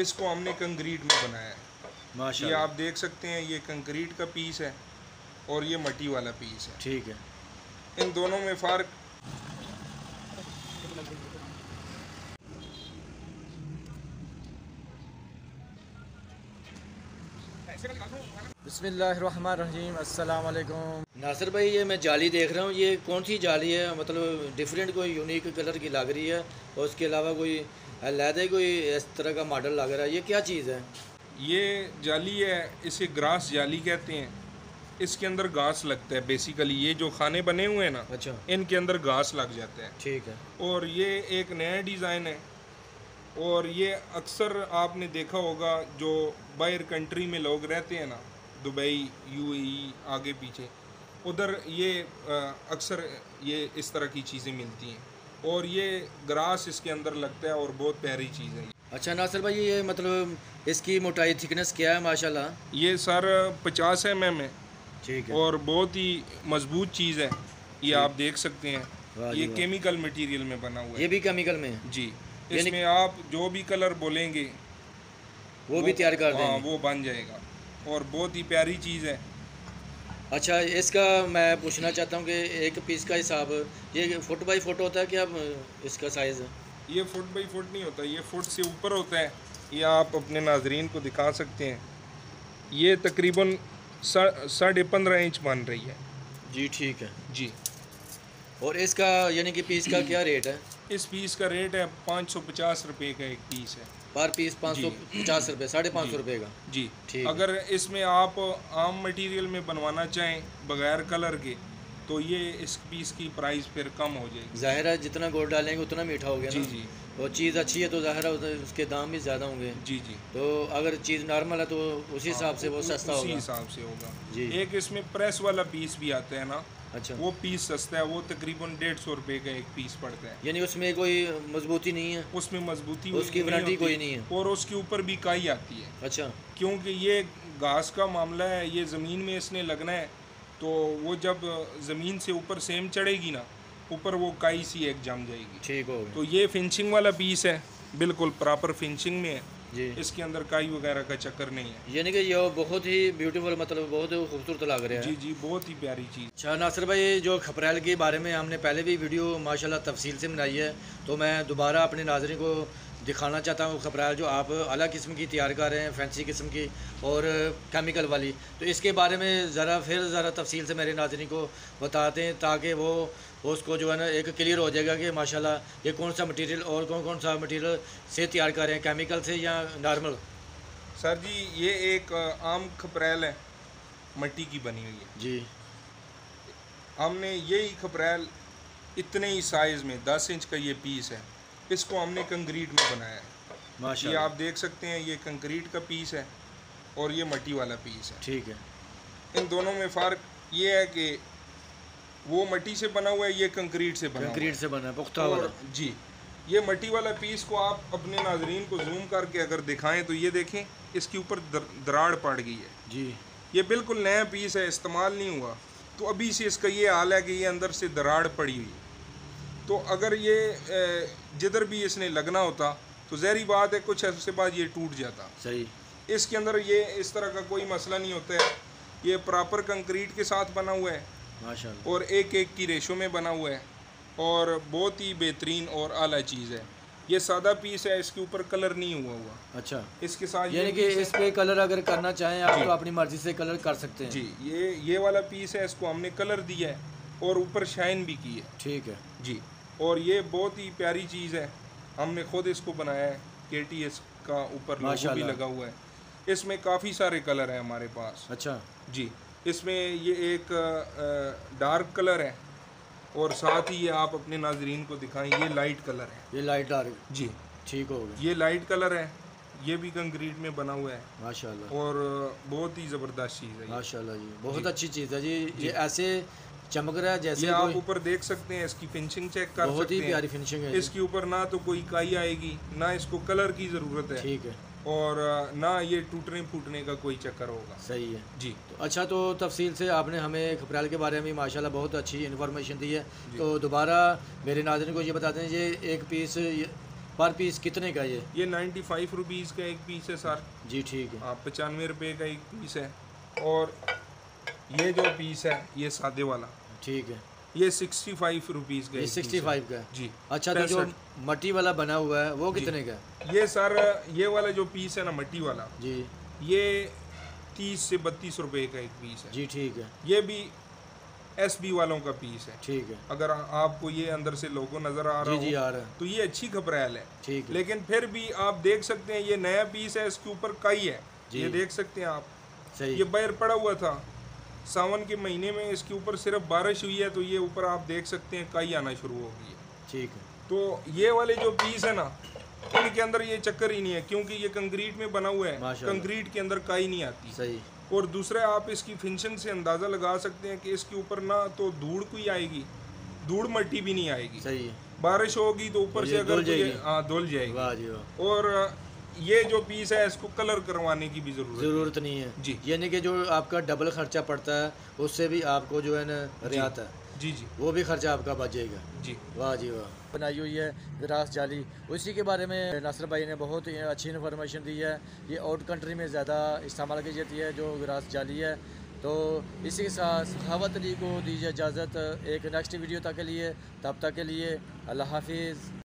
इसको हमने कंक्रीट में बनाया है। ये आप देख सकते हैं ये कंक्रीट का पीस है और ये मट्टी वाला पीस है। ठीक है। इन दोनों में फ़र्क बसमीम अस्सलाम नासिर भाई ये मैं जाली देख रहा हूँ। ये कौन सी जाली है? मतलब डिफरेंट कोई यूनिक कलर की लग रही है? और उसके अलावा कोई अलहदा कोई इस तरह का मॉडल लग रहा है? ये क्या चीज़ है? ये जाली है इसे ग्रास जाली कहते हैं। इसके अंदर घास लगता है बेसिकली ये जो खाने बने हुए हैं ना अच्छा। इनके अंदर घास लग जाता है। ठीक है। और ये एक नया डिज़ाइन है। और ये अक्सर आपने देखा होगा जो बाहर कंट्री में लोग रहते हैं ना दुबई यूएई आगे पीछे उधर ये अक्सर ये इस तरह की चीज़ें मिलती हैं। और ये ग्रास इसके अंदर लगता है और बहुत प्यारी चीज़ है। अच्छा नासिर भाई ये मतलब इसकी मोटाई थिकनेस क्या है माशाल्लाह? ये सर पचास एम एम है। ठीक है। और बहुत ही मज़बूत चीज़ है। ये आप देख सकते हैं। ये केमिकल मटेरियल में बना हुआ है। ये भी केमिकल में है? जी। इसमें आप जो भी कलर बोलेंगे वो वो भी तैयार कर हाँ देंगे। वो बन जाएगा। और बहुत ही प्यारी चीज़ है। अच्छा इसका मैं पूछना चाहता हूँ कि एक पीस का हिसाब ये फुट बाई फुट होता है क्या इसका साइज़ ये फुट बाई फुट नहीं होता ये फुट से ऊपर होता है। ये आप अपने नाजरीन को दिखा सकते हैं। ये तकरीबन साढ़े पंद्रह इंच बन रही है। जी ठीक है। जी। और इसका यानी कि पीस का क्या रेट है? इस पीस का रेट है पाँच सौ पचास रुपये का एक पीस है। पर पीस पाँच सौ पचास रुपये साढ़े पाँच सौ रुपये का। जी। ठीक अगर इसमें आप आम मटेरियल में बनवाना चाहें बगैर कलर के तो ये इस पीस की प्राइस फिर कम हो जाएगी। ज़ाहिर है जितना गुड़ डालेंगे उतना मीठा हो गया जी ना। जी। और चीज़ अच्छी है तो ज़ाहिर है उसके दाम भी ज़्यादा होंगे। जी जी। तो अगर चीज़ नॉर्मल है तो उसी हिसाब से वो सस्ता उसी होगा। हिसाब से होगा। जी। एक इसमें प्रेस वाला पीस भी आता है ना अच्छा। वो पीस सस्ता है वो तकरीबन डेढ़ सौ रुपये का एक पीस पड़ता है। यानी उसमें कोई मजबूती नहीं है? उसमें मजबूती उसकी नहीं वारंटी कोई नहीं है। और उसके ऊपर भी काई आती है। अच्छा। क्योंकि ये घास का मामला है ये ज़मीन में इसने लगना है तो वो जब ज़मीन से ऊपर सेम चढ़ेगी ना ऊपर वो काई सी एक जम जाएगी। ठीक हो तो ये फिनिशिंग वाला पीस है बिल्कुल प्रॉपर फिनिशिंग में है। इसके अंदर काई वगैरह का चक्कर नहीं है। यानी कि ये बहुत ही ब्यूटीफुल मतलब बहुत ही खूबसूरत लग रहा है। जी जी बहुत ही प्यारी चीज़। अच्छा नासिर भाई जो खपरेल के बारे में हमने पहले भी वीडियो माशाल्लाह तफसील से बनाई है तो मैं दोबारा अपने नाजरन को दिखाना चाहता हूँ खपरेल जो आप अलग किस्म की तैयार कर रहे हैं फैंसी किस्म की और केमिकल वाली। तो इसके बारे में ज़रा फिर ज़रा तफसील से मेरे नाजरन को बताते हैं ताकि वो उसको जो है ना एक क्लियर हो जाएगा कि माशाल्लाह ये कौन सा मटेरियल और कौन कौन सा मटेरियल से तैयार कर रहे हैं केमिकल से या नॉर्मल? सर जी ये एक आम खपरेल है मट्टी की बनी हुई है। जी। हमने यही खपरेल इतने ही साइज़ में दस इंच का ये पीस है। इसको हमने कंक्रीट में बनाया है? ये आप देख सकते हैं ये कंक्रीट का पीस है और ये मट्टी वाला पीस है। ठीक है। इन दोनों में फ़र्क ये है कि वो मट्टी से बना हुआ है ये कंक्रीट से बना कंक्रीट से बना है, पुख्ता और जी ये मट्टी वाला पीस को आप अपने नाजरीन को जूम करके अगर दिखाएँ तो ये देखें इसके ऊपर दर, दराड़ पड़ गई है। जी। ये बिल्कुल नया पीस है इस्तेमाल नहीं हुआ। तो अभी से इसका ये हाल है कि ये अंदर से दराड़ पड़ी हुई है। तो अगर ये जिधर भी इसने लगना होता तो जहरी बात है कुछ अर्से बाद ये टूट जाता। सही। इसके अंदर ये इस तरह का कोई मसला नहीं होता है। ये प्रॉपर कंक्रीट के साथ बना हुआ है। माशाल्लाह। और एक एक की रेशो में बना हुआ है। और बहुत ही बेहतरीन और आला चीज़ है। ये सादा पीस है इसके ऊपर कलर नहीं हुआ हुआ। अच्छा। इसके साथ यानी कि इस पे कलर अगर करना चाहें आप तो अपनी मर्ज़ी से कलर कर सकते हैं। जी ये ये वाला पीस है इसको हमने कलर दिया है। और ऊपर शाइन भी की है। ठीक है। जी। और ये बहुत ही प्यारी चीज़ है। हमने खुद इसको बनाया है के टी एस का ऊपर लोगो भी लगा हुआ है। इसमें काफ़ी सारे कलर हैं हमारे पास। अच्छा। जी इसमें ये एक डार्क कलर है और साथ ही ये आप अपने नाजरीन को दिखाएँ ये लाइट कलर है। ये लाइट डार्क। जी। ठीक हो गया। ये लाइट कलर है ये भी कंक्रीट में बना हुआ है। माशाल्लाह। और बहुत ही ज़बरदस्त चीज़ है। माशाल्लाह जी बहुत जी। अच्छी चीज़ है जी। ये ऐसे चमक रहा है जैसे आप ऊपर देख सकते हैं इसकी फिनिशिंग चेक कर बहुत ही प्यारी फिनिशिंग है इसके ऊपर ना तो कोई काई आएगी ना इसको कलर की ज़रूरत है। ठीक है। और ना ये टूटने फूटने का कोई चक्कर होगा। सही है। जी। तो अच्छा तो तफसील से आपने हमें खपराल के बारे में माशाल्लाह बहुत अच्छी इन्फॉर्मेशन दी है। तो दोबारा मेरे नाजरन को ये बता दें ये एक पीस पर पीस कितने का ये? ये नाइन्टी फाइव रुपीज़ का एक पीस है सर जी ठीक है। पचानवे रुपये का एक पीस है। और ये जो पीस है ये सादे वाला। ठीक है। ये सिक्सटी फाइव रुपीज़ का ये सिक्सटी फाइव का जी। अच्छा तो जो मट्टी वाला बना हुआ है वो कितने का ये सर ये वाला जो पीस है ना मट्टी वाला जी। ये तीस से बत्तीस रुपए का एक पीस है। जी ठीक है। ये भी एस बी वालों का पीस है। ठीक है। अगर आपको ये अंदर से लोगो नज़र आ रहा जी जी आ रहा है। तो ये अच्छी खपरैल है। ठीक है। लेकिन फिर भी आप देख सकते हैं ये नया पीस है इसके ऊपर कई है। ये देख सकते हैं आप। सही। ये बैर पड़ा हुआ था सावन के महीने में इसके ऊपर सिर्फ़ बारिश हुई है तो ये ऊपर आप देख सकते हैं कई आना शुरू हो गई है। ठीक है। तो ये वाले जो पीस है ना इनके अंदर ये चक्कर ही नहीं है क्योंकि ये कंक्रीट में बना हुआ है कंक्रीट के अंदर काई नहीं आती। सही। और दूसरा आप इसकी फिनिशिंग से अंदाज़ा लगा सकते हैं कि इसके ऊपर ना तो धूड़ कोई आएगी धूड़ मट्टी भी नहीं आएगी। सही। बारिश होगी तो ऊपर से अगर धुल जाएगी। हाँ धुल जाएगी। और ये जो पीस है इसको कलर करवाने की भी ज़रूरत ज़रूरत नहीं है। जी। यानी कि जो आपका डबल खर्चा पड़ता है उससे भी आपको जो है ना रियात है। जी जी वो भी खर्चा आपका बच जाएगा जी। वाह जी वाह। बनाई हुई है विरास जाली। उसी के बारे में नासर भाई ने बहुत ही अच्छी इन्फॉर्मेशन दी है। ये आउट कंट्री में ज़्यादा इस्तेमाल की जाती है जो विरास जाली है। तो इसी के साथ सहावत अली को दीजिए इजाज़त। एक नेक्स्ट वीडियो तक के लिए तब तक के लिए अल्लाह हाफिज़।